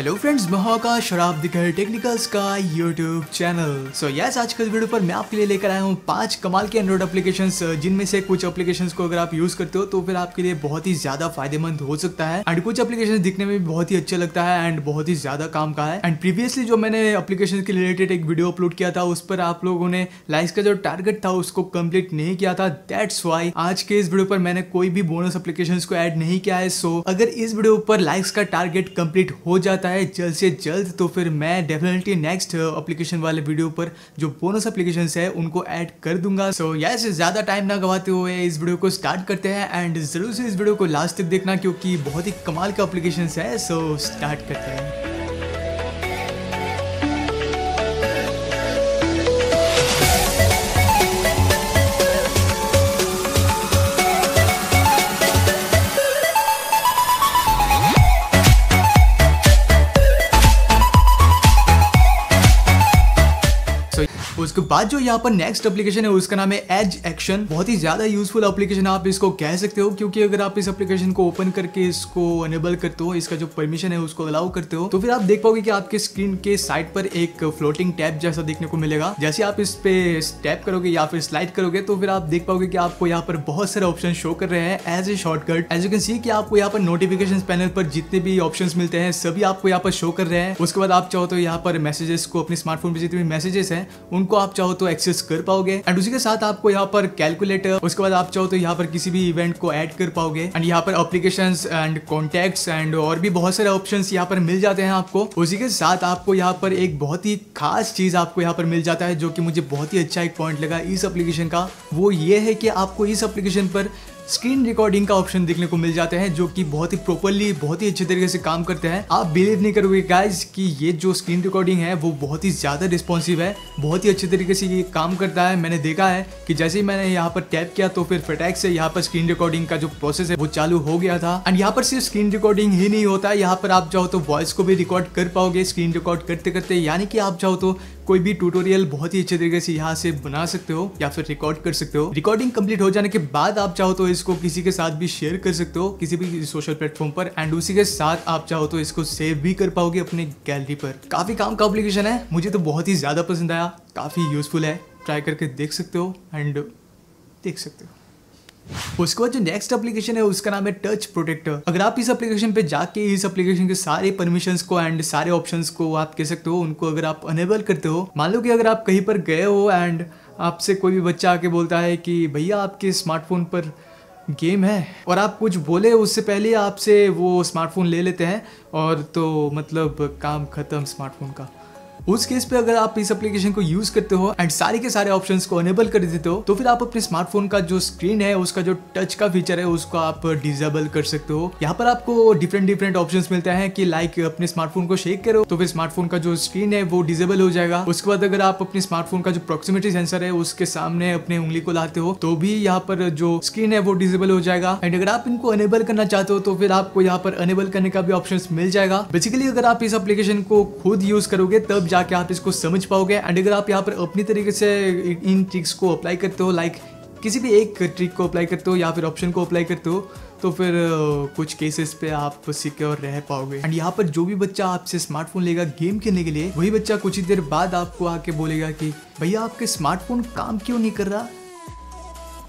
Hello friends मैं हूँ आकाश शराब दिखर टेक्निकल्स का यूट्यूब चैनल सो यस आज के वीडियो पर मैं आपके लिए लेकर आया हूँ पाँच कमाल के एंड्रॉइड एप्लीकेशंस जिनमें से कुछ एप्लीकेशंस को अगर आप यूज़ करते हो तो फिर आपके लिए बहुत ही ज़्यादा फ़ायदेमंद हो सकता है। एंड कुछ एप्लीकेशन दिखने में भी बहुत ही अच्छा लगता है एंड बहुत ही ज़्यादा काम का है। एंड प्रीवियसली जो मैंने एप्लीकेशन के रिलेटेड एक वीडियो अपलोड किया था, उस पर आप लोगों ने लाइक्स का जो टारगेट था, उसको कंप्लीट नहीं किया था। दैट्स वाई आज के इस वीडियो पर मैंने कोई भी बोनस एप्लीकेशन को एड नहीं किया है। सो अगर इस वीडियो पर लाइक्स का टारगेट कंप्लीट हो जाता है जल्द से जल्द तो फिर मैं डेफिनेटली नेक्स्ट अप्लीकेशन वाले वीडियो पर जो बोनस अप्लीकेशन है उनको ऐड कर दूँगा। सो so, यस ज़्यादा टाइम ना गवाते हुए इस वीडियो को स्टार्ट करते हैं एंड ज़रूर से इस वीडियो को लास्ट तक देखना क्योंकि बहुत ही कमाल का अप्लीकेशन है। सो so, स्टार्ट करते हैं। उसके बाद जो यहाँ पर नेक्स्ट एप्लीकेशन है, उसका नाम है एज एक्शन बहुत ही ज़्यादा यूजफुल एप्लीकेशन आप इसको कह सकते हो, क्योंकि अगर आप इस एप्लीकेशन को ओपन करके इसको अनेबल करते हो, इसका जो परमिशन है, उसको अलाउ करते हो तो फिर आप देख पाओगे कि आपके स्क्रीन के साइड पर एक फ्लोटिंग टैब जैसा देखने को मिलेगा। जैसे आप इस पे टैप करोगे या फिर स्लाइड करोगे तो फिर आप देख पाओगे कि आपको यहाँ पर बहुत सारे ऑप्शन शो कर रहे हैं as a shortcut as you can see कि आपको यहाँ पर नोटिफिकेशन पैनल पर जितने भी ऑप्शन मिलते हैं, सभी आपको यहाँ पर शो कर रहे हैं। उसके बाद आप चाहो तो यहाँ पर मैसेजेस को अपने स्मार्टफ़ोन पर जितने भी मैसेजेस हैं, उनको आप चाहो तो एक्सेस कर पाओगे। एंड उसी के साथ आपको यहाँ पर कैलकुलेटर उसके बाद आप चाहो तो यहाँ पर किसी भी इवेंट को ऐड कर पाओगे। एंड यहाँ पर अप्लीकेशन एंड कॉन्टेक्ट एंड और भी बहुत सारे ऑप्शन यहाँ पर मिल जाते हैं आपको। उसी के साथ आपको यहाँ पर एक बहुत ही खास चीज़ आपको यहाँ पर मिल जाता है, जो कि मुझे बहुत ही अच्छा एक पॉइंट लगा इस एप्लीकेशन का। वो ये है कि आपको इस एप्लीकेशन पर स्क्रीन रिकॉर्डिंग का ऑप्शन देखने को मिल जाते हैं, जो कि बहुत ही प्रॉपरली बहुत ही अच्छे तरीके से काम करते हैं। आप बिलीव नहीं करोगे गाइज़ कि ये जो स्क्रीन रिकॉर्डिंग है, वो बहुत ही ज़्यादा रिस्पॉन्सिव है, बहुत ही अच्छे तरीके से ये काम करता है। मैंने देखा है कि जैसे ही मैंने यहाँ पर टैप किया तो फिर फटैक से यहाँ पर स्क्रीन रिकॉर्डिंग का जो प्रोसेस है, वो चालू हो गया था। एंड यहाँ पर सिर्फ़ स्क्रीन रिकॉर्डिंग ही नहीं होता। यहाँ पर आप चाहो तो वॉइस को भी रिकॉर्ड कर पाओगे स्क्रीन रिकॉर्ड करते करते यानी कि आप चाहो तो कोई भी ट्यूटोरियल बहुत ही अच्छे तरीके से यहाँ से बना सकते हो या फिर रिकॉर्ड कर सकते हो। रिकॉर्डिंग कंप्लीट हो जाने के बाद आप चाहो तो इसको किसी के साथ भी शेयर कर सकते हो, किसी भी सोशल प्लेटफॉर्म पर एंड उसी के साथ आप चाहो तो इसको सेव भी कर पाओगे अपने गैलरी पर। काफ़ी काम का एप्लीकेशन है, मुझे तो बहुत ही ज़्यादा पसंद आया, काफ़ी यूजफुल है। ट्राई करके देख सकते हो एंड देख सकते हो। उसके बाद जो नेक्स्ट एप्लीकेशन है, उसका नाम है टच प्रोटेक्टर अगर आप इस एप्लीकेशन पे जाके इस एप्लीकेशन के सारे परमिशन को एंड सारे ऑप्शन को आप कह सकते हो, उनको अगर आप अनेबल करते हो, मान लो कि अगर आप कहीं पर गए हो एंड आपसे कोई भी बच्चा आके बोलता है कि, भैया, आपके स्मार्टफ़ोन पर गेम है, और आप कुछ बोले, उससे पहले आपसे वो स्मार्टफ़ोन ले लेते हैं, और तो मतलब काम खत्म स्मार्टफ़ोन का। उस केस पे अगर आप इस एप्लीकेशन को यूज़ करते हो एंड सारे के सारे ऑप्शंस को अनेबल कर देते हो तो फिर आप अपने स्मार्टफ़ोन का जो स्क्रीन है, उसका जो टच का फीचर है, उसको आप डिजेबल कर सकते हो। यहाँ पर आपको डिफरेंट डिफरेंट ऑप्शंस मिलते हैं कि लाइक अपने स्मार्टफ़ोन को शेक करो तो फिर स्मार्टफ़ोन का जो स्क्रीन है, वो डिजेबल हो जाएगा। उसके बाद अगर आप अपने स्मार्टफ़ोन का जो प्रोक्सीमिटी सेंसर है, उसके सामने अपने उंगली को लाते हो तो भी यहाँ पर जो स्क्रीन है, वो डिजेबल हो जाएगा। एंड अगर आप इनको अनेबल करना चाहते हो तो फिर आपको यहाँ पर अनेबल करने का भी ऑप्शन मिल जाएगा। बेसिकली अगर आप इस एप्लीकेशन को खुद यूज़ करोगे, तब जाके आप इसको समझ पाओगे। एंड अगर आप यहाँ पर अपनी तरीके से इन ट्रिक्स को अप्लाई करते हो लाइक किसी भी एक ट्रिक को अप्लाई करते हो या फिर ऑप्शन को अप्लाई करते हो तो फिर कुछ केसेस पे आप सिक्योर रह पाओगे। एंड यहाँ पर जो भी बच्चा आपसे स्मार्टफ़ोन लेगा गेम खेलने के लिए, वही बच्चा कुछ ही देर बाद आपको आके बोलेगा कि, भैया, आपके स्मार्टफ़ोन काम क्यों नहीं कर रहा?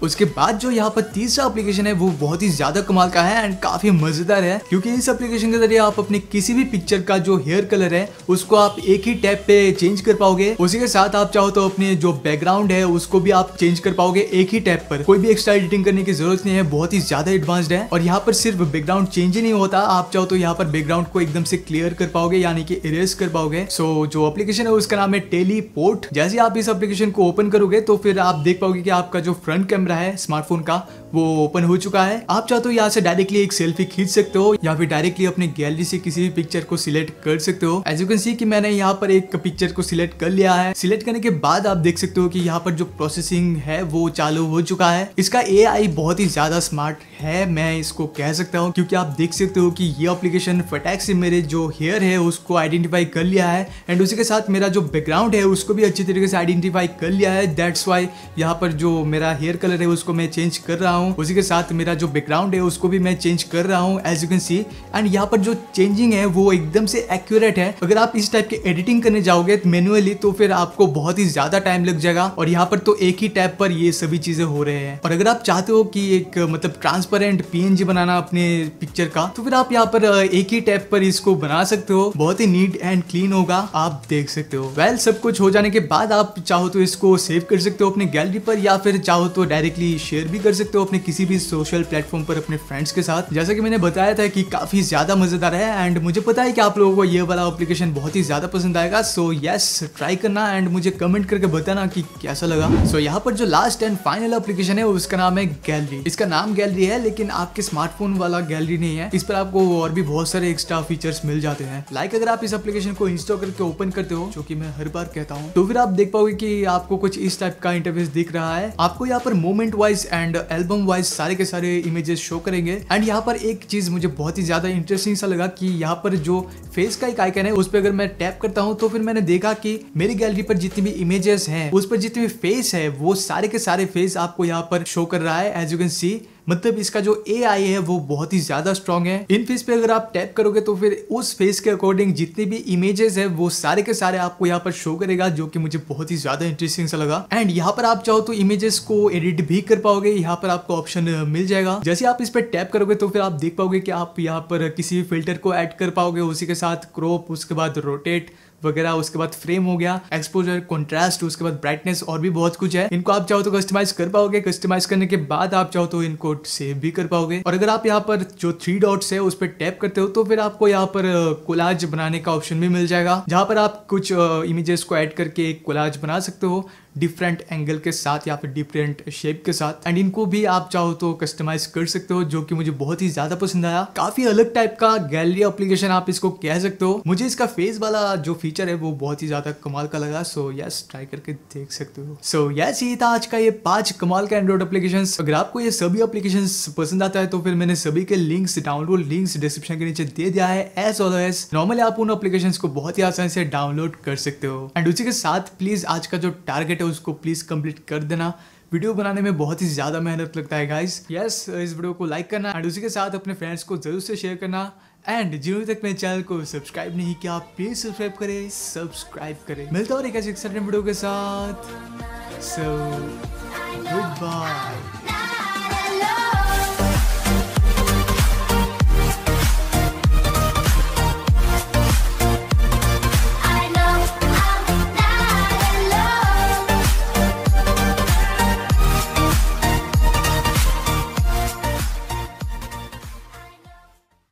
उसके बाद जो यहाँ पर तीसरा एप्लीकेशन है, वो बहुत ही ज़्यादा कमाल का है एंड काफ़ी मज़ेदार है, क्योंकि इस एप्लीकेशन के ज़रिए आप अपने किसी भी पिक्चर का जो हेयर कलर है, उसको आप एक ही टैप पे चेंज कर पाओगे। उसी के साथ आप चाहो तो अपने जो बैकग्राउंड है, उसको भी आप चेंज कर पाओगे एक ही टैप पर। कोई भी एक्स्ट्रा एडिटिंग करने की ज़रूरत नहीं है, बहुत ही ज़्यादा एडवांस्ड है। और यहाँ पर सिर्फ़ बैकग्राउंड चेंज ही नहीं होता, आप चाहो तो यहाँ पर बैकग्राउंड को एकदम से क्लियर कर पाओगे, यानी कि इरेज कर पाओगे। सो जो एप्लीकेशन है, उसका नाम है टेलीपोर्ट जैसे आप इस एप्लीकेशन को ओपन करोगे तो फिर आप देख पाओगे कि आपका जो फ्रंट कैमरा है स्मार्टफ़ोन का वो ओपन हो चुका है। आप चाहो तो यहाँ से डायरेक्टली एक सेल्फी खींच सकते हो, या फिर डायरेक्टली अपने गैलरी से किसी भी पिक्चर को सिलेक्ट कर सकते हो। एज यू कैन सी कि मैंने यहाँ पर एक पिक्चर को सिलेक्ट कर लिया है। सिलेक्ट करने के बाद आप देख सकते हो कि यहाँ पर जो प्रोसेसिंग है, वो चालू हो चुका है। इसका एआई बहुत ही ज़्यादा स्मार्ट है, मैं इसको कह सकता हूँ। क्योंकि आप देख सकते हो कि ये एप्लीकेशन फटैक से मेरे जो हेयर है, उसको आइडेंटिफाई कर लिया है। एंड उसी के साथ मेरा जो बैकग्राउंड है, उसको भी अच्छी तरीके से आइडेंटिफाई कर लिया है। दैट्स वाई यहाँ पर जो मेरा हेयर कलर है, उसको मैं चेंज कर रहा हूँ। हूँ। उसी के साथ मेरा जो बैकग्राउंड है उसको भी मैं चेंज कर रहा हूँ as you can see and यहाँ पर जो चेंजिंग है वो एकदम से एक्यूरेट है। अगर आप इस टाइप की एडिटिंग करने जाओगे मैनुअली तो फिर आपको बहुत ही ज़्यादा टाइम लग जाएगा। और यहाँ पर तो एक ही टैप पर ये सभी चीज़ें हो रहे हैं। और अगर आप चाहते हो कि एक मतलब ट्रांसपेरेंट पीएनजी बनाना अपने पिक्चर का तो फिर आप यहाँ पर एक ही टैप पर इसको बना सकते हो। बहुत ही नीट एंड क्लीन होगा। आप देख सकते हो। वेल well, सब कुछ हो जाने के बाद आप चाहो तो इसको सेव कर सकते हो अपने गैलरी पर या फिर चाहो तो डायरेक्टली शेयर भी कर सकते हो अपने किसी भी सोशल प्लेटफॉर्म पर अपने फ्रेंड्स के साथ। जैसा कि मैंने बताया था कि काफ़ी ज़्यादा मज़ेदार है एंड मुझे पता है कि आप लोगों को ये वाला एप्लीकेशन बहुत ही ज़्यादा पसंद आएगा। सो यस ट्राई करना एंड मुझे कमेंट करके बताना कि कैसा लगा। सो so, यहाँ पर जो लास्ट एंड फाइनल एप्लीकेशन है उसका नाम है गैलरी इसका नाम गैलरी है लेकिन आपके स्मार्टफ़ोन वाला गैलरी नहीं है। इस पर आपको और भी बहुत सारे एक्स्ट्रा फीचर्स मिल जाते हैं। लाइक like अगर आप इस एप्लीकेशन को इंस्टॉल करके ओपन करते हो जो कि मैं हर बार कहता हूँ तो फिर आप देख पाओगे कि आपको कुछ इस टाइप का इंटरफेस दिख रहा है। आपको यहाँ पर moment wise and album wise सारे के सारे इमेजेस शो करेंगे। एंड यहाँ पर एक चीज़ मुझे बहुत ही ज़्यादा इंटरेस्टिंग सा लगा कि यहाँ पर जो फेस का एक आइकन है, उस पर अगर मैं टैप करता हूँ तो फिर मैंने देखा कि मेरी गैलरी पर जितनी भी इमेजेस हैं, उस पर जितने भी फेस है, वो सारे के सारे फेस आपको यहाँ पर शो कर रहा है एज यू कैन सी मतलब इसका जो ए आई है, वो बहुत ही ज़्यादा स्ट्रॉन्ग है। इन फेस पे अगर आप टैप करोगे तो फिर उस फेस के अकॉर्डिंग जितने भी इमेजेस है, वो सारे के सारे आपको यहाँ पर शो करेगा, जो कि मुझे बहुत ही ज़्यादा इंटरेस्टिंग सा लगा। एंड यहाँ पर आप चाहो तो इमेजेस को एडिट भी कर पाओगे, यहाँ पर आपको ऑप्शन मिल जाएगा। जैसे आप इस पर टैप करोगे तो फिर आप देख पाओगे कि आप यहाँ पर किसी भी फ़िल्टर को एड कर पाओगे, उसी के साथ क्रॉप उसके बाद रोटेट वगैरह, उसके बाद फ्रेम हो गया एक्सपोजर कॉन्ट्रास्ट उसके बाद ब्राइटनेस और भी बहुत कुछ है। इनको आप चाहो तो कस्टमाइज कर पाओगे। कस्टमाइज करने के बाद आप चाहो तो इनको सेव भी कर पाओगे। और अगर आप यहाँ पर जो थ्री डॉट्स है, उस पर टैप करते हो तो फिर आपको यहाँ पर कोलाज बनाने का ऑप्शन भी मिल जाएगा। जहाँ पर आप कुछ इमेजेस को ऐड करके एक कोलाज बना सकते हो। डिफरेंट एंगल के साथ या फिर डिफरेंट शेप के साथ। एंड इनको भी आप चाहो तो कस्टमाइज कर सकते हो, जो कि मुझे बहुत ही ज़्यादा पसंद आया। काफ़ी अलग टाइप का गैलरी एप्लीकेशन आप इसको कह सकते हो। मुझे इसका फेस वाला जो फीचर है, वो बहुत ही ज़्यादा कमाल का लगा। सो यस ट्राई करके देख सकते हो। सो यस ये था आज का ये पाँच कमाल का एंड्रॉइड एप्लीकेशन अगर आपको ये सभी एप्लीकेशन पसंद आता है तो फिर मैंने सभी के लिंक्स डाउनलोड लिंक्स डिस्क्रिप्शन के नीचे दे दिया है। एज ऑलवेज नॉर्मली आप उन एप्लीकेशन को बहुत ही आसानी से डाउनलोड कर सकते हो। एंड उसी के साथ प्लीज़ आज का जो टारगेट है उसको प्लीज़ कंप्लीट कर देना। वीडियो बनाने में बहुत ही ज़्यादा मेहनत लगता है गाइस यस इस वीडियो को लाइक करना एंड उसी के साथ अपने फ्रेंड्स को ज़रूर से शेयर करना। एंड जिन्होंने तक मेरे चैनल को सब्सक्राइब नहीं किया प्लीज़ सब्सक्राइब करें सब्सक्राइब करें। मिलता और एक ऐसे वीडियो के साथ। So good bye